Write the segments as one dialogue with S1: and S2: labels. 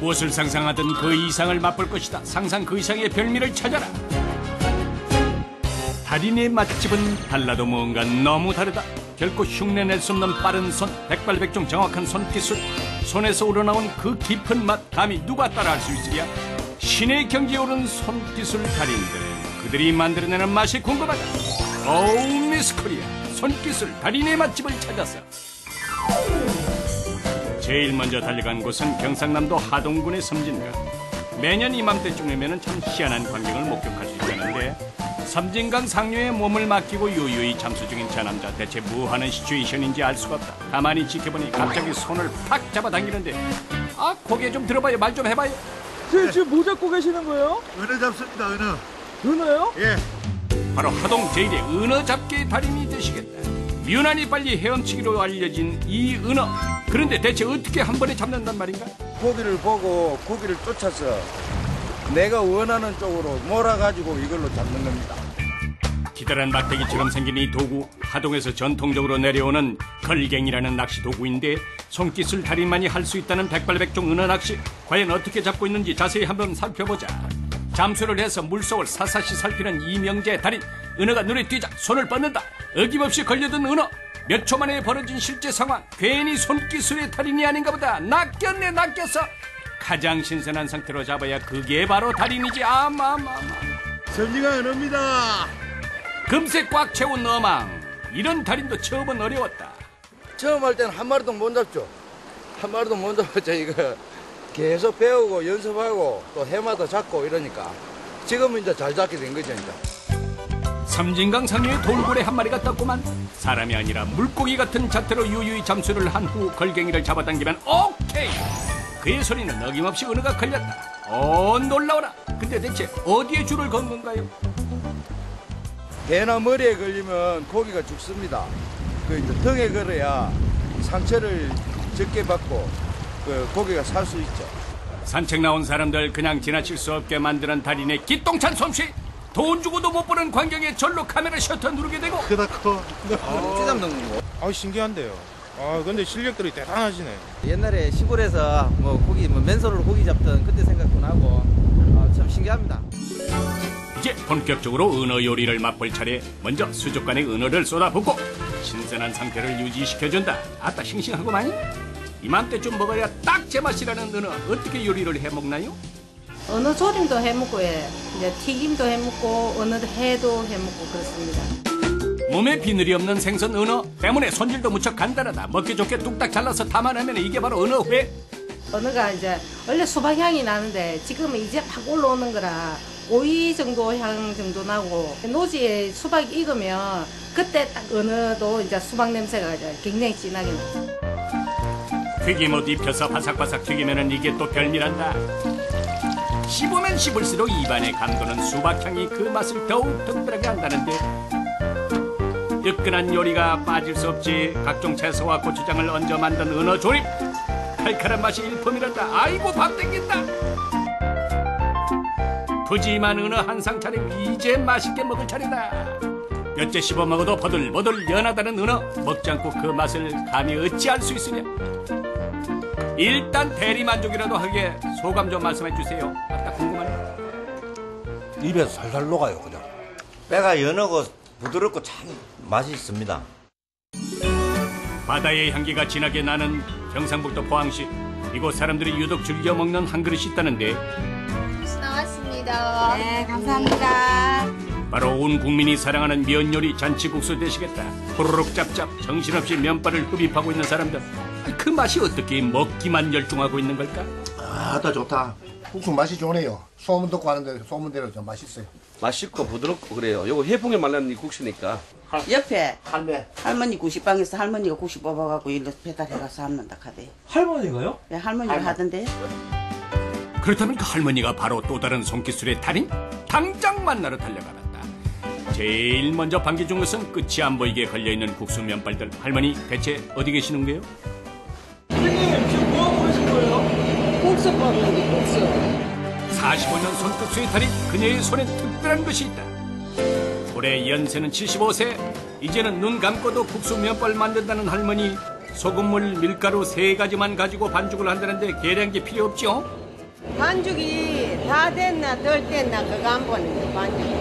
S1: 무엇을 상상하든 그 이상을 맛볼 것이다. 상상 그 이상의 별미를 찾아라. 달인의 맛집은 달라도 뭔가 너무 다르다. 결코 흉내낼 수 없는 빠른 손, 백발백중 정확한 손기술. 손에서 우러나온 그 깊은 맛, 감히 누가 따라할 수 있으랴? 신의 경지에 오른 손기술 달인들. 그들이 만들어내는 맛이 궁금하다. 오우 미스 코리아. 손기술 달인의 맛집을 찾았어. 제일 먼저 달려간 곳은 경상남도 하동군의 섬진강. 매년 이맘때쯤이면 참 희한한 광경을 목격할 수 있다는데 섬진강 상류에 몸을 맡기고 유유히 잠수 중인 저 남자 대체 뭐하는 시츄에이션인지 알 수가 없다. 가만히 지켜보니 갑자기 손을 팍 잡아당기는데 아 고개 좀 들어봐요 말 좀 해봐요.
S2: 제 지금 뭐 잡고 계시는 거예요?
S3: 은어 잡습니다 은어
S2: 은어요?
S3: 예
S1: 바로 하동 제1의 은어 잡기의 달인이 되시겠다. 유난히 빨리 헤엄치기로 알려진 이 은어. 그런데 대체 어떻게 한 번에 잡는단 말인가?
S4: 고기를 보고 고기를 쫓아서 내가 원하는 쪽으로 몰아가지고 이걸로 잡는 겁니다.
S1: 기다란 막대기처럼 생긴 이 도구 하동에서 전통적으로 내려오는 걸갱이라는 낚시 도구인데 손기술 달인만이 할 수 있다는 백발백중 은어 낚시 과연 어떻게 잡고 있는지 자세히 한번 살펴보자 잠수를 해서 물속을 사사시 살피는 이명재 달인 은어가 눈에 띄자 손을 뻗는다. 어김없이 걸려든 은어. 몇 초 만에 벌어진 실제 상황. 괜히 손기술의 달인이 아닌가 보다. 낚였네 낚였어. 가장 신선한 상태로 잡아야 그게 바로 달인이지. 아마마마
S3: 전지가 은어입니다.
S1: 금세 꽉 채운 어망. 이런 달인도 처음은 어려웠다.
S4: 처음 할 때는 한 마리도 못 잡죠. 한 마리도 못 잡았죠. 이거. 계속 배우고 연습하고 또 해마다 잡고 이러니까. 지금은 이제 잘 잡게 된 거죠. 이제.
S1: 섬진강 상류에 돌고래 한 마리가 떴구만 사람이 아니라 물고기 같은 자태로 유유히 잠수를 한 후 걸갱이를 잡아당기면 오케이 그의 소리는 어김없이 은어가 걸렸다 어 놀라워라 근데 대체 어디에 줄을 건 건가요?
S4: 배나 머리에 걸리면 고기가 죽습니다. 그 이제 등에 걸어야 상처를 적게 받고 그 고기가 살 수 있죠.
S1: 산책 나온 사람들 그냥 지나칠 수 없게 만드는 달인의 기똥찬 솜씨 돈 주고도 못 보는 광경에 절로 카메라 셔터 누르게 되고
S3: 크다 커
S4: 어찌 잡는 거고?
S5: 아 신기한데요. 아 근데 실력들이 대단하시네.
S6: 옛날에 시골에서 뭐 고기 뭐 맨손으로 고기 잡던 그때 생각도 나고 아, 참 신기합니다.
S1: 이제 본격적으로 은어 요리를 맛볼 차례 먼저 수족관에 은어를 쏟아붓고 신선한 상태를 유지시켜준다 아따 싱싱하고만 이맘때쯤 먹어야 딱 제 맛이라는 은어 어떻게 요리를 해 먹나요?
S7: 어느 조림도 해먹고 예. 이제 튀김도 해먹고 어느 해도 해먹고 그렇습니다.
S1: 몸에 비늘이 없는 생선 은어 때문에 손질도 무척 간단하다 먹기 좋게 뚝딱 잘라서 담아내면 이게 바로 은어회
S7: 어느가 이제 원래 수박 향이 나는데 지금은 이제 팍 올라오는 거라 오이 정도 향 정도 나고 노지에 수박이 익으면 그때 딱 어느도 이제 수박 냄새가 이제 굉장히 진하게 나죠.
S1: 튀김옷 입혀서 바삭바삭 튀기면 이게 또 별미란다 씹으면 씹을수록 입안에 감도는 수박향이 그 맛을 더욱 특별하게 한다는데. 뜨끈한 요리가 빠질 수 없지. 각종 채소와 고추장을 얹어 만든 은어 조림. 칼칼한 맛이 일품이란다. 아이고 밥 땡긴다. 푸짐한 은어 한 상 차림. 이제 맛있게 먹을 차례다. 몇째 씹어 먹어도 버들버들 연하다는 은어. 먹지 않고 그 맛을 감히 어찌할 수 있으냐 일단 대리 만족이라도 하게 소감 좀 말씀해 주세요 아까 궁금하네
S8: 입에서 살살 녹아요, 그냥.
S9: 배가 연하고 부드럽고 참 맛이 있습니다.
S1: 바다의 향기가 진하게 나는 경상북도 포항시 이곳 사람들이 유독 즐겨 먹는 한 그릇이 있다는데
S10: 나왔습니다. 네, 감사합니다.
S1: 바로 온 국민이 사랑하는 면 요리 잔치국수 되시겠다. 호로록 짭짭 정신없이 면발을 흡입하고 있는 사람들. 그 맛이 어떻게 먹기만 열중하고 있는 걸까?
S8: 아따 좋다. 국수 맛이 좋네요. 소문 듣고 하는데 소문대로 좀 맛있어요.
S11: 맛있고 부드럽고 그래요. 요거 해풍에 말린 이 국수니까.
S12: 옆에
S8: 할매.
S12: 할머니 구식방에서 할머니가 구식 뽑아갖고 일로 배달해가서 합는다 카대.
S11: 할머니가요?
S12: 네, 할머니가 하던데.
S1: 그렇다면 그 할머니가 바로 또 다른 손기술의 달인? 당장 만나러 달려가란다. 제일 먼저 반기 준 것은 끝이 안 보이게 걸려있는 국수 면발들. 할머니 대체 어디 계시는 거예요? 45년 손끝수의 달인 그녀의 손에 특별한 것이 있다. 올해 연세는 75세. 이제는 눈 감고도 국수 면발 만든다는 할머니. 소금물, 밀가루 세 가지만 가지고 반죽을 한다는데 계량기 필요 없죠?
S13: 반죽이 다 됐나 덜 됐나 그거 안 보는 거 반죽이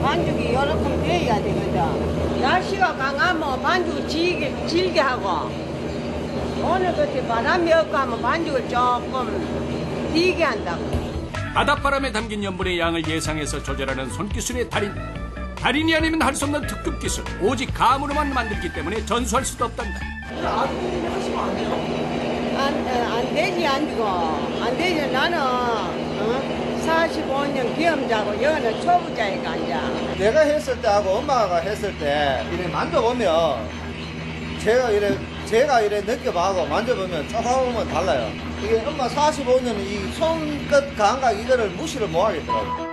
S13: 반죽이 요렇게 돼야 되거든 날씨가 강하면 반죽을 질게, 질게 하고 오늘 그때 바람이 없고 하면 반죽을 조금 비게 한다고
S1: 바닷바람에 담긴 염분의 양을 예상해서 조절하는 손기술의 달인. 달인이 아니면 할 수 없는 특급 기술. 오직 감으로만 만들기 때문에 전수할 수도 없단다.
S13: 안, 어, 안 되지 안 주고 안 되지 나는 어? 45년 기험자고 여는 초보자니까 앉아
S6: 내가 했을 때하고 엄마가 했을 때 이래 만져보면 제가 이래 제가 이래 느껴봐고 만져보면 조금은 달라요. 이게 엄마 45년 이 손끝 감각 이거를 무시를 못 하겠더라고.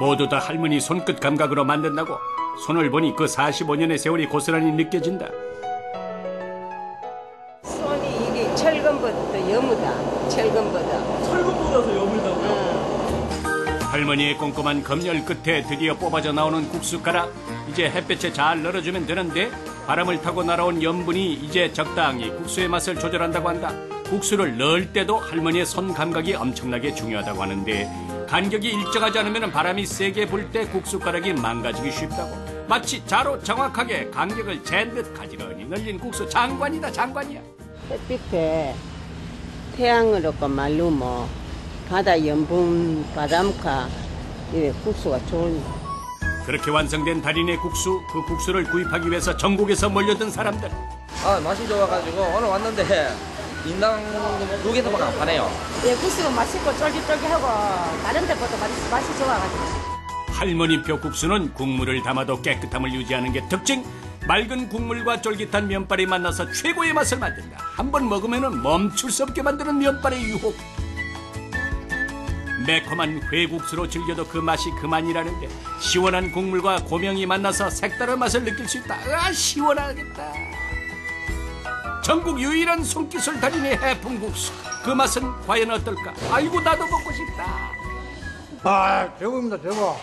S1: 모두 다 할머니 손끝 감각으로 만든다고 손을 보니 그 45년의 세월이 고스란히 느껴진다.
S13: 손이 이게 철근보다 더 여무다 철근보다
S2: 철근보다 더 여물다고요?
S1: 할머니의 꼼꼼한 검열 끝에 드디어 뽑아져 나오는 국수 가락. 이제 햇볕에 잘 널어주면 되는데 바람을 타고 날아온 염분이 이제 적당히 국수의 맛을 조절한다고 한다. 국수를 넣을 때도 할머니의 손 감각이 엄청나게 중요하다고 하는데 간격이 일정하지 않으면 바람이 세게 불 때 국수 가락이 망가지기 쉽다고. 마치 자로 정확하게 간격을 잰 듯 가지런히 늘린 국수 장관이다 장관이야.
S13: 햇빛에 태양을 얻고 말르면 바다 염분 바람카 국수가 좋은
S1: 그렇게 완성된 달인의 국수, 그 국수를 구입하기 위해서 전국에서 몰려든 사람들.
S6: 아 맛이 좋아가지고 오늘 왔는데 인당 두 개도밖에 안 파네요.
S7: 예, 국수가 맛있고 쫄깃쫄깃하고 다른 데보다 맛이, 맛이 좋아가지고.
S1: 할머니표 국수는 국물을 담아도 깨끗함을 유지하는 게 특징. 맑은 국물과 쫄깃한 면발이 만나서 최고의 맛을 만든다. 한번 먹으면 멈출 수 없게 만드는 면발의 유혹. 매콤한 회국수로 즐겨도 그 맛이 그만이라는데 시원한 국물과 고명이 만나서 색다른 맛을 느낄 수 있다. 아 시원하겠다. 전국 유일한 손기술 달인의 해풍국수. 그 맛은 과연 어떨까? 아이고 나도 먹고 싶다.
S8: 아, 대박입니다, 대박.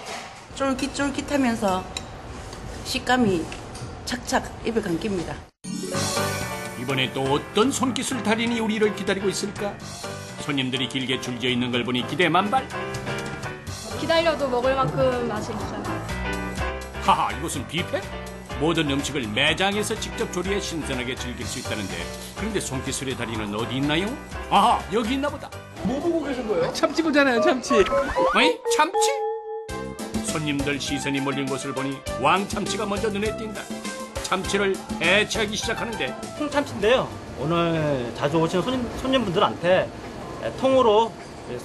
S12: 쫄깃쫄깃하면서 식감이 착착 입에 감깁니다.
S1: 이번에 또 어떤 손기술 달인이 우리를 기다리고 있을까? 손님들이 길게 줄져 있는 걸 보니 기대 만발.
S14: 기다려도 먹을 만큼 맛이 있어요.
S1: 하하, 이곳은 뷔페? 모든 음식을 매장에서 직접 조리해 신선하게 즐길 수 있다는데 그런데 손기술의 달인은 어디 있나요? 아하, 여기 있나 보다.
S2: 뭐 보고 계신 거예요?
S1: 참치 보잖아요, 참치. 어이? 참치? 손님들 시선이 몰린 곳을 보니 왕참치가 먼저 눈에 띈다. 참치를 해체하기 시작하는데
S15: 통참치인데요. 오늘 자주 오시는 손님, 손님분들한테 통으로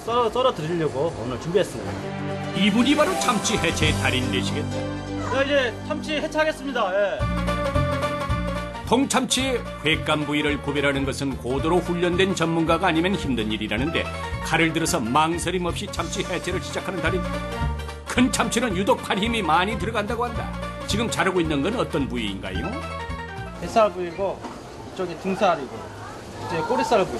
S15: 썰어, 썰어 드리려고 오늘 준비했습니다.
S1: 이분이 바로 참치 해체의 달인이시겠다.
S15: 자, 이제 참치 해체하겠습니다. 예.
S1: 통참치의 횟감 부위를 구별하는 것은 고도로 훈련된 전문가가 아니면 힘든 일이라는데 칼을 들어서 망설임 없이 참치 해체를 시작하는 달인. 큰 참치는 유독 팔 힘이 많이 들어간다고 한다. 지금 자르고 있는 건 어떤 부위인가요?
S15: 뱃살 부위고 이쪽이 등살이고 이제 꼬리살 부위.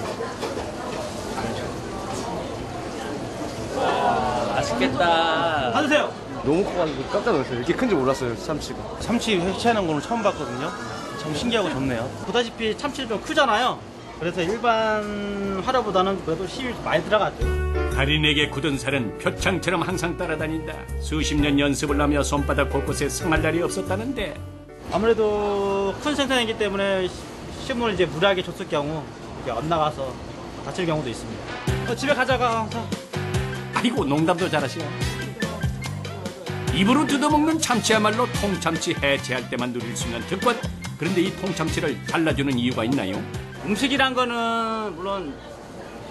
S11: 맛있겠다.
S15: 받으세요.
S16: 너무 커가지고 깜짝 놀랐어요. 이렇게 큰지 몰랐어요, 참치가.
S15: 참치 해체하는 거는 처음 봤거든요. 참 신기하고 좋네요. 보다시피 참치는 좀 크잖아요. 그래서 일반 화로보다는 그래도 힘이 많이 들어갔죠.
S1: 달인에게 굳은 살은 표창처럼 항상 따라다닌다. 수십 년 연습을 하며 손바닥 곳곳에 상할 날이 없었다는데
S15: 아무래도 큰 생산이기 때문에 식물을 이제 무리하게 줬을 경우 이렇게 엇나가서 다칠 경우도 있습니다. 어, 집에 가져가.
S1: 아이고 농담도 잘하시오. 입으로 뜯어먹는 참치야말로 통참치 해체할 때만 누릴 수 있는 특권. 그런데 이 통참치를 잘라주는 이유가 있나요?
S15: 음식이란 거는 물론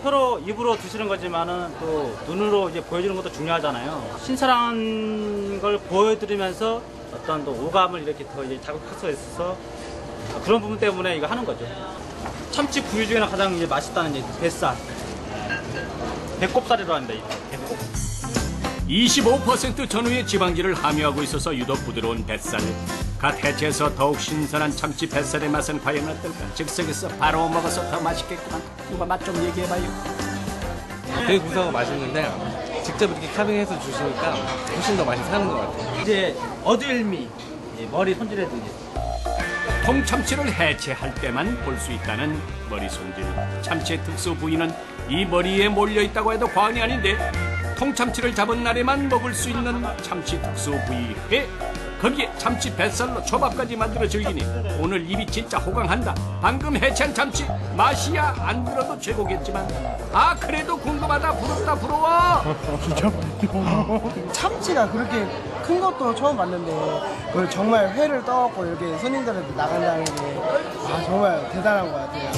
S15: 혀로 입으로 드시는 거지만은 또 눈으로 이제 보여주는 것도 중요하잖아요. 신선한 걸 보여드리면서 어떤 또 오감을 이렇게 더 이제 자극할 수 있어서 그런 부분 때문에 이거 하는 거죠. 참치 부위 중에는 가장 이제 맛있다는 이제 뱃살. 배꼽살이라고 합니다. 배꼽.
S1: 25% 전후의 지방질을 함유하고 있어서 유독 부드러운 뱃살. 갓 해체해서 더욱 신선한 참치 뱃살의 맛은 과연 어떨까? 즉석에서 바로 먹어서 더 맛있겠구만. 누가 맛 좀 얘기해봐요.
S16: 되게 구수하고 맛있는데 직접 이렇게 카빙해서 주시니까 훨씬 더 맛이 사는 것 같아요.
S15: 이제 어들미, 이 머리 손질해 드리
S1: 통참치를 해체할 때만 볼 수 있다는 머리 손질. 참치의 특수 부위는 이 머리에 몰려 있다고 해도 과언이 아닌데 통참치를 잡은 날에만 먹을 수 있는 참치 특수 부위 회. 거기에 참치 뱃살로 초밥까지 만들어 즐기니 오늘 입이 진짜 호강한다. 방금 해체한 참치 맛이야 안 들어도 최고겠지만 아 그래도 궁금하다 부럽다 부러워.
S17: 참치가 그렇게 큰 것도 처음 봤는데 그걸 정말 회를 떠갖고 이렇게 손님들한테 나간다는 게 아, 정말 대단한 것 같아요.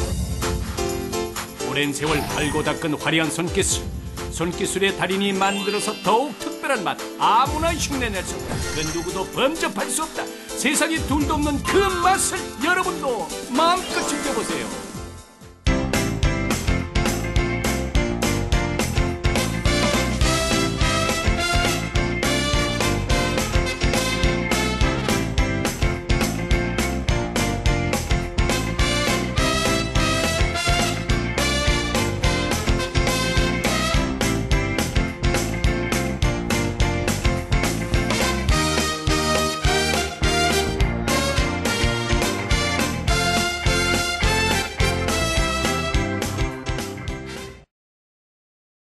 S1: 오랜 세월 갈고 닦은 화려한 손기술. 손기술의 달인이 만들어서 더욱 특 별한 맛. 아무나 흉내낼 수 없다. 그 누구도 범접할 수 없다. 세상에 둘도 없는 그 맛을 여러분도 마음껏 즐겨보세요.